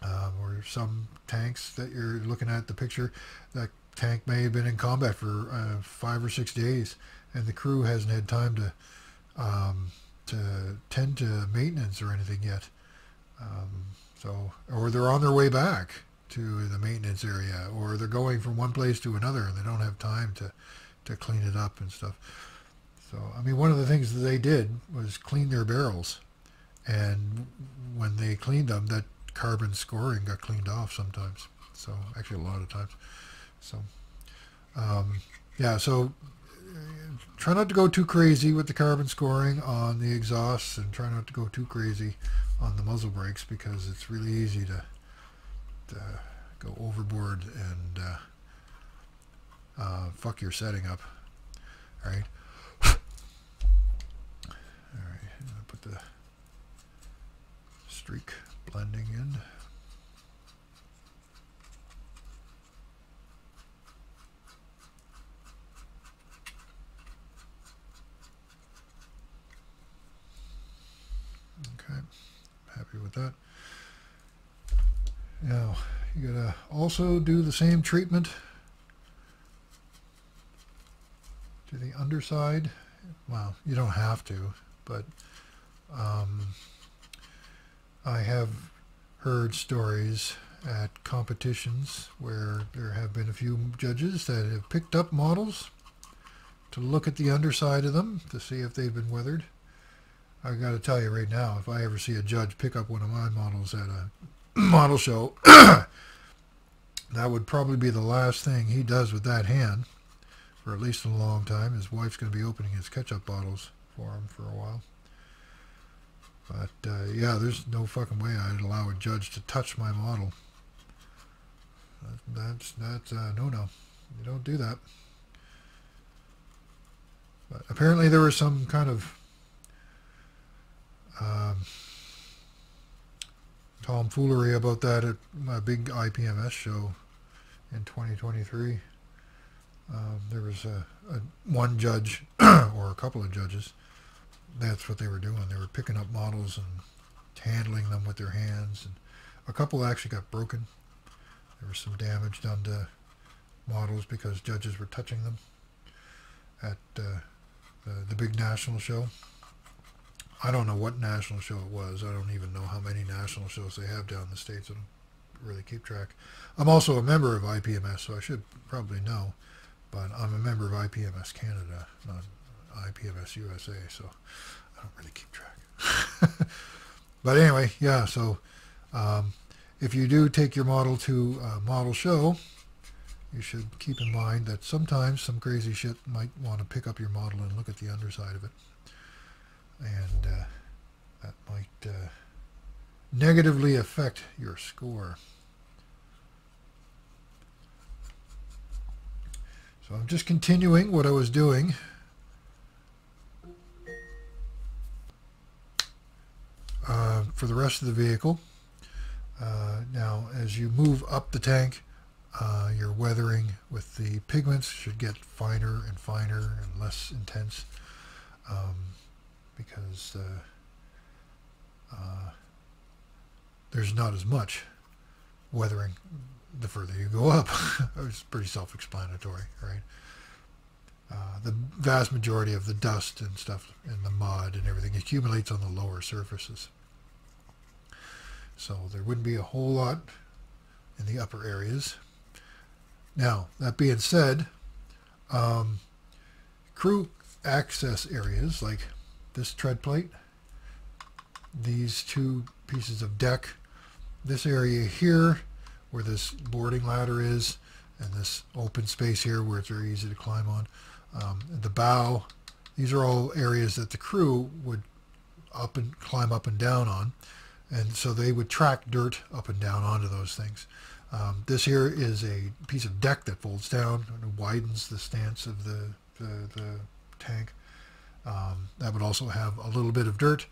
Um, or some tanks that you're looking at the picture, that tank may have been in combat for uh, five or six days, and the crew hasn't had time to um, to tend to maintenance or anything yet. Um, so, or they're on their way back to the maintenance area, or they're going from one place to another and they don't have time to, to clean it up and stuff. So, I mean, one of the things that they did was clean their barrels. And when they cleaned them, that carbon scoring got cleaned off sometimes. So, actually, a lot of times. So, um, yeah, so try not to go too crazy with the carbon scoring on the exhausts and try not to go too crazy on the muzzle brakes because it's really easy to, to go overboard and uh, uh, fuck your setting up. All right. All right. Put the streak blending in. Okay, happy with that. Now, you gotta also do the same treatment to the underside. Well, you don't have to, but um, I have heard stories at competitions where there have been a few judges that have picked up models to look at the underside of them to see if they've been weathered. I got to tell you right now, if I ever see a judge pick up one of my models at a model show, that would probably be the last thing he does with that hand for at least a long time. His wife's going to be opening his ketchup bottles for him for a while. But uh, yeah, there's no fucking way I'd allow a judge to touch my model. That's that's uh, no no. You don't do that. But apparently there was some kind of um, tomfoolery about that at a big IPMS show in 2023. Um, there was a, a one judge or a couple of judges. That's what they were doing. They were picking up models and handling them with their hands. And a couple actually got broken. There was some damage done to models because judges were touching them at uh, the, the big national show. I don't know what national show it was. I don't even know how many national shows they have down in the States. I don't really keep track. I'm also a member of IPMS, so I should probably know but I'm a member of IPMS Canada, not IPMS USA, so I don't really keep track. but anyway, yeah, so um, if you do take your model to a model show, you should keep in mind that sometimes some crazy shit might want to pick up your model and look at the underside of it. And uh, that might uh, negatively affect your score. So I'm just continuing what I was doing. Uh, for the rest of the vehicle. Uh, now, as you move up the tank, uh, your weathering with the pigments should get finer and finer and less intense um, because uh, uh, there's not as much weathering the further you go up. it's pretty self-explanatory, right? Uh, the vast majority of the dust and stuff and the mud and everything accumulates on the lower surfaces. So there wouldn't be a whole lot in the upper areas. Now, that being said, um, crew access areas like this tread plate, these two pieces of deck, this area here where this boarding ladder is and this open space here where it's very easy to climb on. Um, the bow, these are all areas that the crew would up and climb up and down on. And so they would track dirt up and down onto those things. Um, this here is a piece of deck that folds down and widens the stance of the, the, the tank. Um, that would also have a little bit of dirt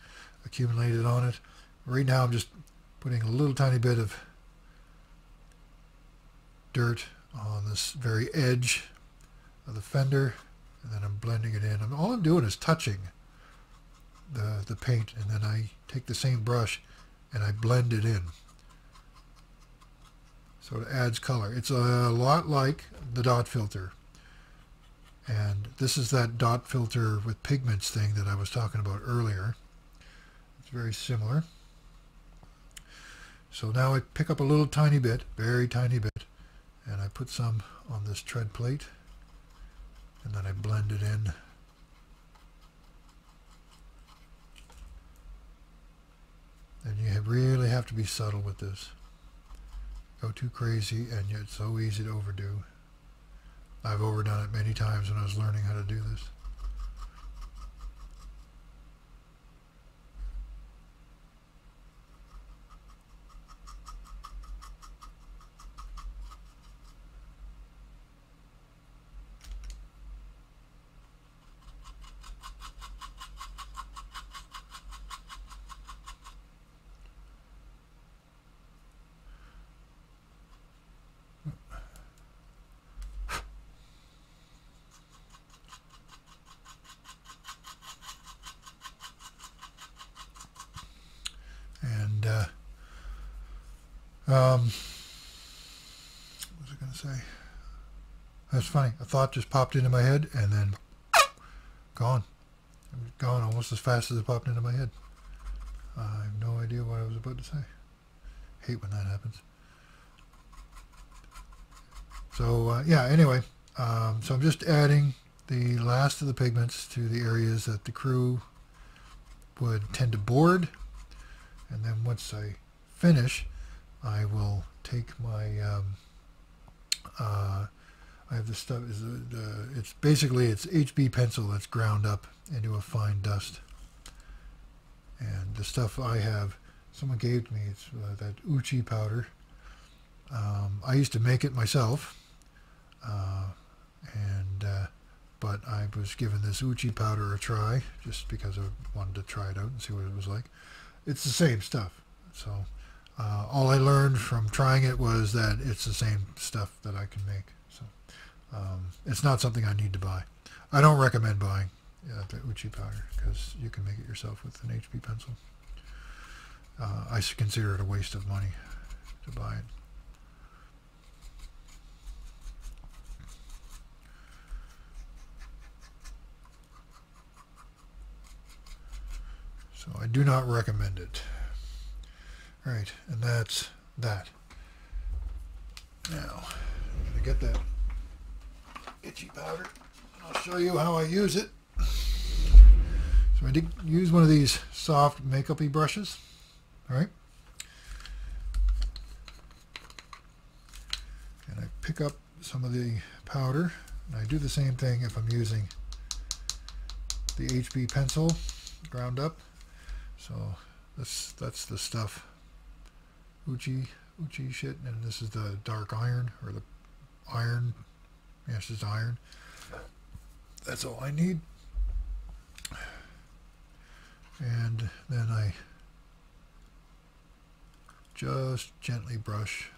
accumulated on it. Right now I'm just putting a little tiny bit of dirt on this very edge of the fender and then I'm blending it in. And all I'm doing is touching the, the paint and then I take the same brush and I blend it in. So it adds color. It's a lot like the dot filter. And this is that dot filter with pigments thing that I was talking about earlier. It's very similar. So now I pick up a little tiny bit, very tiny bit, and I put some on this tread plate and then I blend it in and you really have to be subtle with this go too crazy and it's so easy to overdo I've overdone it many times when I was learning how to do this. And uh, um, what was I going to say? That's funny. A thought just popped into my head and then gone. Gone almost as fast as it popped into my head. I have no idea what I was about to say. Hate when that happens. So uh, yeah, anyway, um, so I'm just adding the last of the pigments to the areas that the crew would tend to board and then once I finish I will take my um, uh, I have this stuff is the, the, it's basically it's HB pencil that's ground up into a fine dust and the stuff I have someone gave me it's uh, that Uschi powder um, I used to make it myself uh, and uh, but I was given this Uschi powder a try just because I wanted to try it out and see what it was like it's the same stuff. So uh, all I learned from trying it was that it's the same stuff that I can make. Um, it's not something I need to buy. I don't recommend buying uh, the Uschi powder because you can make it yourself with an HB pencil. Uh, I consider it a waste of money to buy it. So I do not recommend it. All right, and that's that. Now, I'm going to get that itchy powder. I'll show you how I use it. So I did use one of these soft makeupy brushes. All right. And I pick up some of the powder. And I do the same thing if I'm using the HB pencil ground up. So this that's the stuff. Uschi Uschi shit, and this is the dark iron or the iron. Yes, it's iron. That's all I need. And then I just gently brush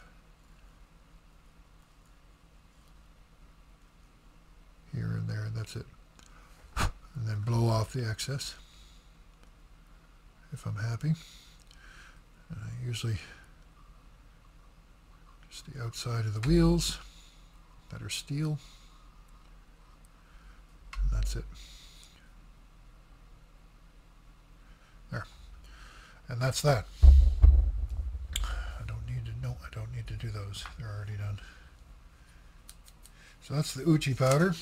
here and there, and that's it. And then blow off the excess if I'm happy. And I usually just the outside of the wheels are steel. That's it. There. And that's that. I don't need to no, I don't need to do those. They're already done. So that's the Uschi powder.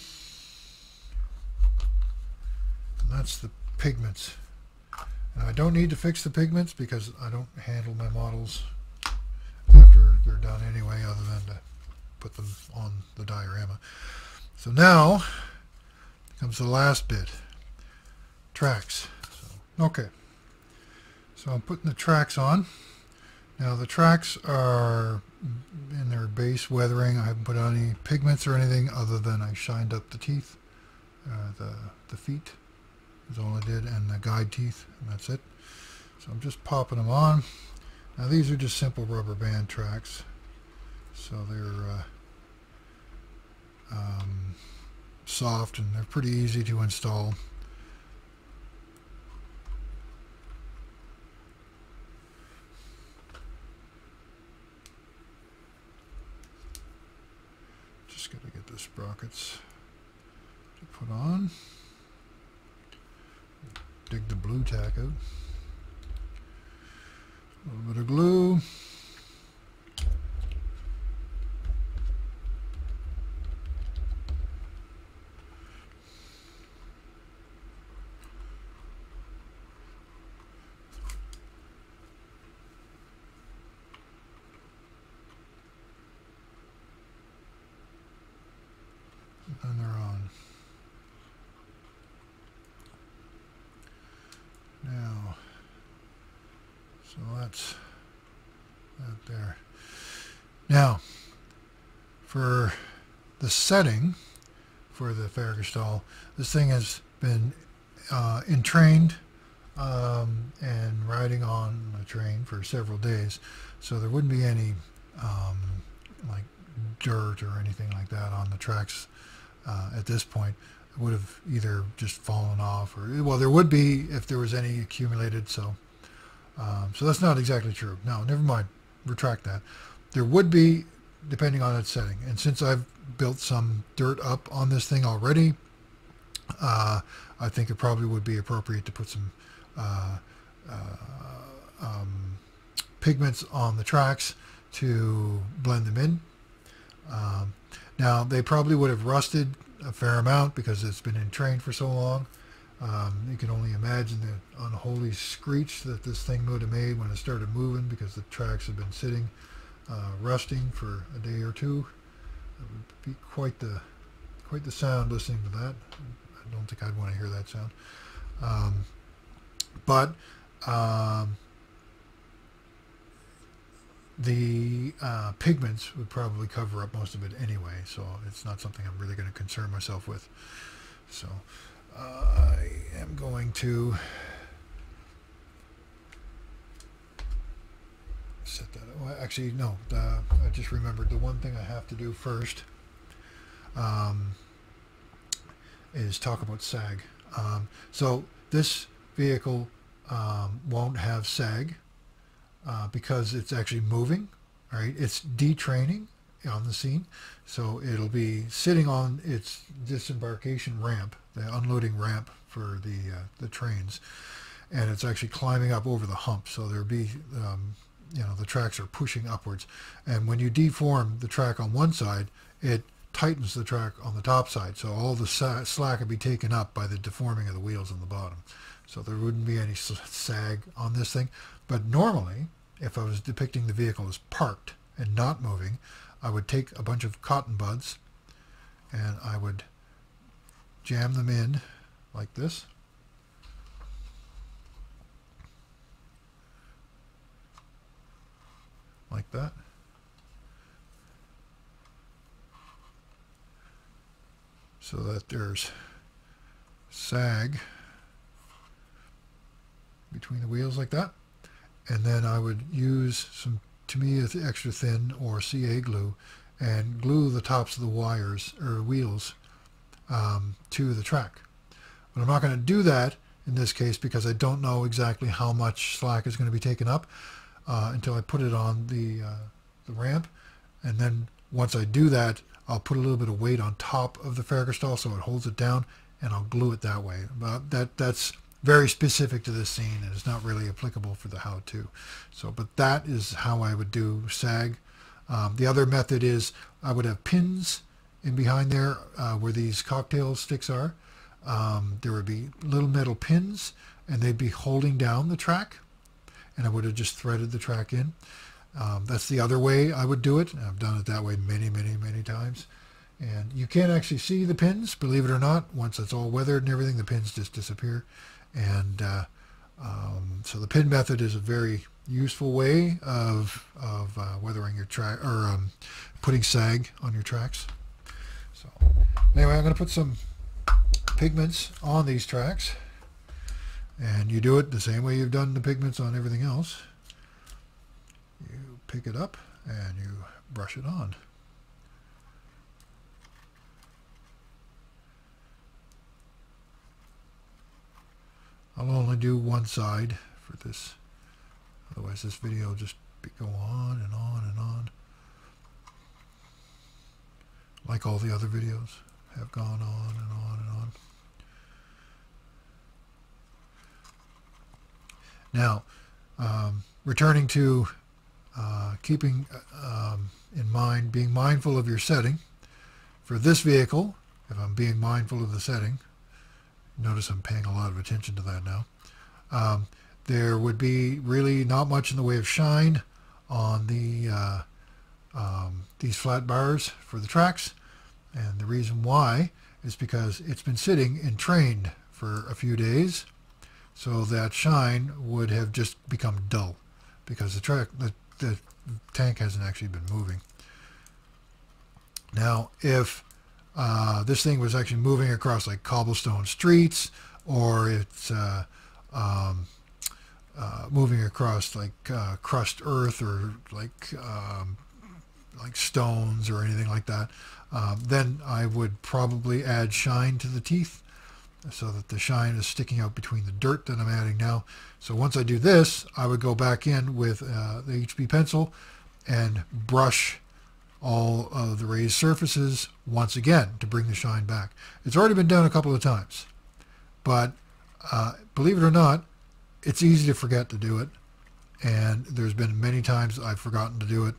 And that's the pigments. Now I don't need to fix the pigments because I don't handle my models after they're done anyway other than to put them on the diorama. So now comes the last bit, tracks. So, okay, so I'm putting the tracks on. Now the tracks are in their base weathering. I haven't put on any pigments or anything other than I shined up the teeth, uh, the, the feet is all I did, and the guide teeth, and that's it. So I'm just popping them on. Now these are just simple rubber band tracks, so they're uh, um, soft and they're pretty easy to install. Just got to get the sprockets to put on dig the Blu Tack out. A little bit of glue. Setting for the Fahrgestell, this thing has been uh, entrained um, and riding on a train for several days, so there wouldn't be any um, like dirt or anything like that on the tracks uh, at this point. It would have either just fallen off or well, there would be if there was any accumulated. So, um, so that's not exactly true. No, never mind. Retract that. There would be, depending on its setting. And since I've built some dirt up on this thing already, uh, I think it probably would be appropriate to put some uh, uh, um, pigments on the tracks to blend them in. Um, now they probably would have rusted a fair amount because it's been in train for so long. Um, you can only imagine the unholy screech that this thing would have made when it started moving because the tracks have been sitting uh, rusting for a day or two. It would be quite the quite the sound listening to that. I don't think I'd want to hear that sound. Um, but um, the uh, pigments would probably cover up most of it anyway, so it's not something I'm really going to concern myself with. So uh, I am going to set that. Well, actually, no. I just remembered the one thing I have to do first um, is talk about sag. Um, so this vehicle um, won't have sag uh, because it's actually moving. Right, it's detraining on the scene, so it'll be sitting on its disembarkation ramp, the unloading ramp for the uh, the trains, and it's actually climbing up over the hump. So there'll be um, you know the tracks are pushing upwards, and when you deform the track on one side, it tightens the track on the top side. So all the slack will be taken up by the deforming of the wheels on the bottom. So there wouldn't be any sag on this thing. But normally, if I was depicting the vehicle as parked and not moving, I would take a bunch of cotton buds and I would jam them in like this. Like that. So that there's sag between the wheels like that. And then I would use some Tamiya extra thin or CA glue and glue the tops of the wires or wheels um, to the track. But I'm not going to do that in this case because I don't know exactly how much slack is going to be taken up uh, until I put it on the, uh, the ramp. And then once I do that, I'll put a little bit of weight on top of the Fahrgestell so it holds it down and I'll glue it that way. But that, that's very specific to this scene and it's not really applicable for the how-to. So, but that is how I would do SAG. Um, the other method is I would have pins in behind there uh, where these cocktail sticks are. Um, there would be little metal pins and they'd be holding down the track and I would have just threaded the track in. Um, that's the other way I would do it. I've done it that way many, many, many times. And you can't actually see the pins, believe it or not. Once it's all weathered and everything, the pins just disappear. And uh, um, so the pin method is a very useful way of, of uh, weathering your track or um, putting sag on your tracks. So anyway, I'm going to put some pigments on these tracks. And you do it the same way you've done the pigments on everything else. You pick it up and you brush it on. I'll only do one side for this. Otherwise this video will just go on and on and on. Like all the other videos have gone on and on and on. Now, um, returning to uh, keeping um, in mind, being mindful of your setting. For this vehicle, if I'm being mindful of the setting, Notice I'm paying a lot of attention to that now. Um, there would be really not much in the way of shine on the uh, um, these flat bars for the tracks. And the reason why is because it's been sitting entrained for a few days. So that shine would have just become dull. because the track the, the tank hasn't actually been moving. Now, if uh, this thing was actually moving across like cobblestone streets, or it's uh, um, uh, moving across like uh, crushed earth or like um, like stones or anything like that, um, then I would probably add shine to the teeth so that the shine is sticking out between the dirt that I'm adding now. So once I do this, I would go back in with uh, the HB pencil and brush all of the raised surfaces once again to bring the shine back. It's already been done a couple of times, but uh, believe it or not, it's easy to forget to do it. And there's been many times I've forgotten to do it.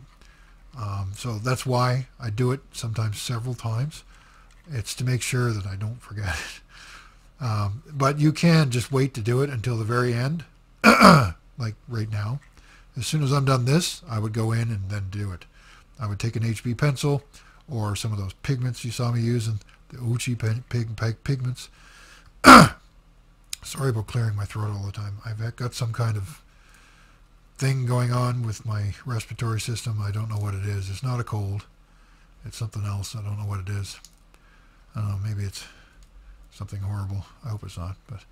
Um, so that's why I do it sometimes several times. It's to make sure that I don't forget it. Um, but you can just wait to do it until the very end, like right now. As soon as I'm done this, I would go in and then do it. I would take an HB pencil or some of those pigments you saw me using, the Uschi pig, pig, pigments. Sorry about clearing my throat all the time. I've got some kind of thing going on with my respiratory system. I don't know what it is. It's not a cold. It's something else. I don't know what it is. I don't know. Maybe it's something horrible. I hope it's not. But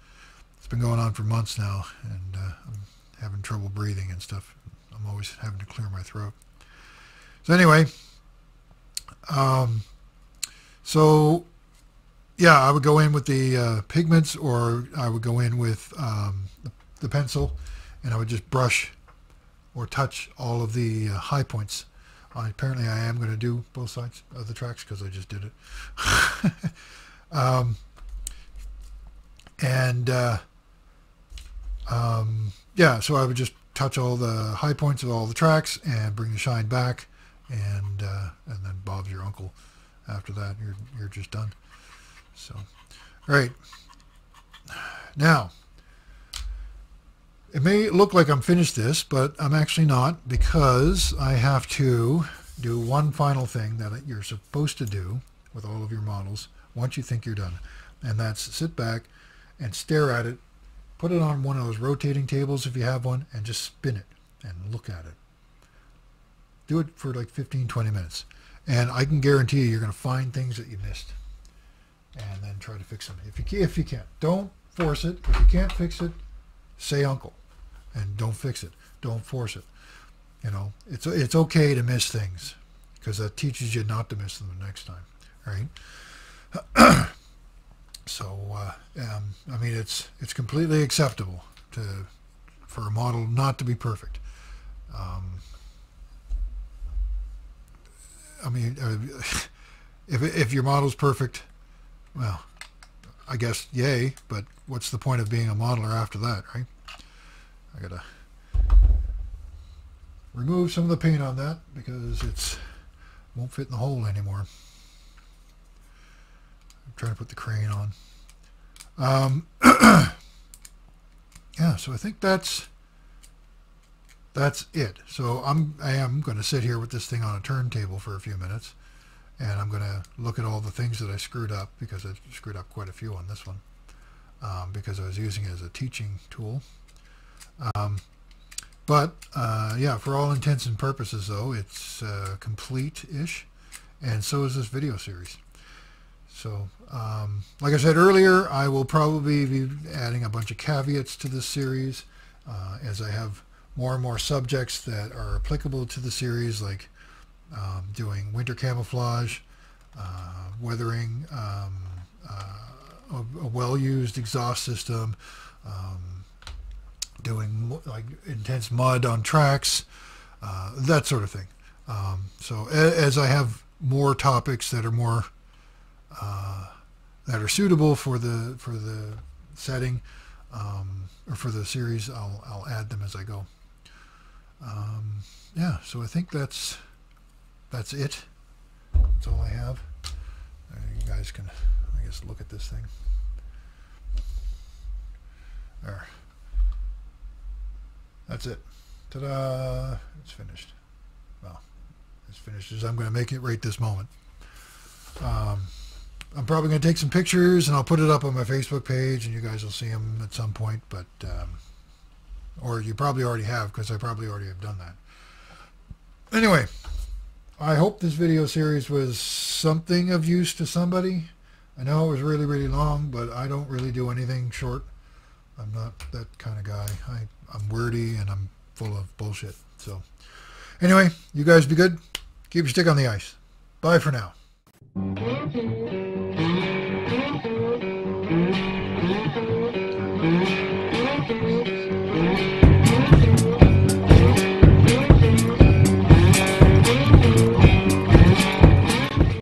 it's been going on for months now, and uh, I'm having trouble breathing and stuff. I'm always having to clear my throat. So anyway, um, so yeah, I would go in with the uh, pigments, or I would go in with um, the, pencil, and I would just brush or touch all of the uh, high points. apparently, I am going to do both sides of the tracks because I just did it. um, and uh, um, yeah, so I would just touch all the high points of all the tracks and bring the shine back, and uh, and then Bob's your uncle. After that, you're you're just done. So, all right. Now, it may look like I'm finished this, but I'm actually not because I have to do one final thing that you're supposed to do with all of your models once you think you're done. And that's sit back and stare at it, put it on one of those rotating tables if you have one, and just spin it and look at it. Do it for like 15, 20 minutes. And I can guarantee you, you're going to find things that you missed. And then try to fix them. If you, can, if you can't, don't force it. If you can't fix it, say uncle. And don't fix it. Don't force it. You know, it's, it's okay to miss things because that teaches you not to miss them the next time. Right? So, uh, um, I mean, it's it's completely acceptable to for a model not to be perfect. Um, I mean, uh, if if your model's perfect, well, I guess yay. But what's the point of being a modeler after that, right? I gotta remove some of the paint on that because it's won't fit in the hole anymore trying to put the crane on. Um, yeah, so I think that's that's it. So I'm I am going to sit here with this thing on a turntable for a few minutes, and I'm going to look at all the things that I screwed up because I screwed up quite a few on this one um, because I was using it as a teaching tool. Um, but uh, yeah, for all intents and purposes, though, it's uh, complete-ish, and so is this video series. So, um, like I said earlier, I will probably be adding a bunch of caveats to this series uh, as I have more and more subjects that are applicable to the series, like um, doing winter camouflage, uh, weathering, um, uh, a, a well-used exhaust system, um, doing like intense mud on tracks, uh, that sort of thing. Um, so as I have more topics that are more uh, that are suitable for the for the setting um, or for the series. I'll I'll add them as I go. Um, yeah, so I think that's that's it. That's all I have. Uh, you guys can, I guess, look at this thing. There. That's it. Ta-da! It's finished. Well, as finished as I'm going to make it right this moment. Um, I'm probably going to take some pictures and I'll put it up on my Facebook page and you guys will see them at some point. But um, or you probably already have because I probably already have done that. Anyway, I hope this video series was something of use to somebody. I know it was really, really long, but I don't really do anything short. I'm not that kind of guy. I, I'm wordy and I'm full of bullshit. So anyway, you guys be good. Keep your stick on the ice. Bye for now.